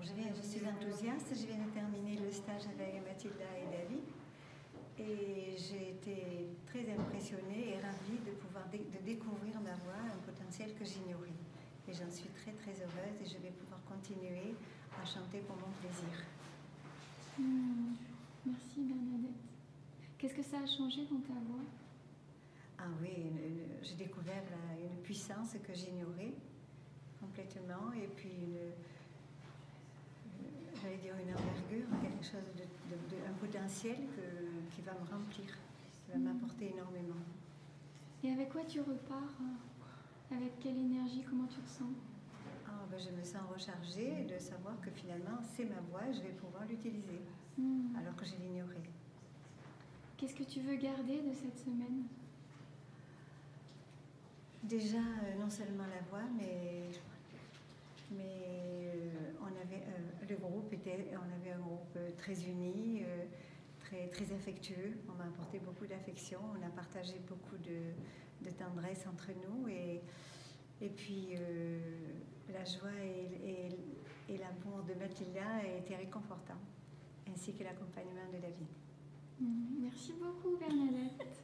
Alors, je, viens, je suis enthousiaste. Je viens de terminer le stage avec Mathilda et David. Et j'ai été très impressionnée et ravie de pouvoir dé- de découvrir ma voix, un potentiel que j'ignorais. Et j'en suis très très heureuse et je vais pouvoir continuer à chanter pour mon plaisir. Hmm, Merci Bernadette. Qu'est-ce que ça a changé dans ta voix? Ah oui, j'ai découvert la- une puissance que j'ignorais complètement et puis une- potentiel que- qui va me remplir, qui va m'apporter énormément. Et avec quoi tu repars euh, Avec quelle énergie Comment tu te sens? Ah, ben, je me sens rechargée de savoir que finalement c'est ma voix et je vais pouvoir l'utiliser Hmm. alors que je l'ignorais. Qu'est-ce que tu veux garder de cette semaine? Déjà, euh, non seulement la voix, mais, mais euh, on avait, euh, le groupe était, on avait un groupe très uni, très, affectueux. On m'a apporté beaucoup d'affection, on a partagé beaucoup de, tendresse entre nous et, et puis euh, la joie et, l'amour de Mathilda été réconfortant, ainsi que l'accompagnement de David. Hmm, Merci beaucoup Bernadette.